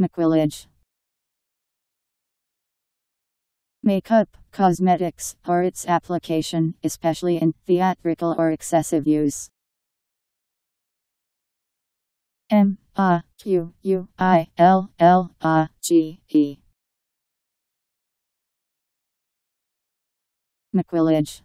Maquillage. Makeup, cosmetics, or its application, especially in theatrical or excessive use. M A Q U I L L A G E. Maquillage.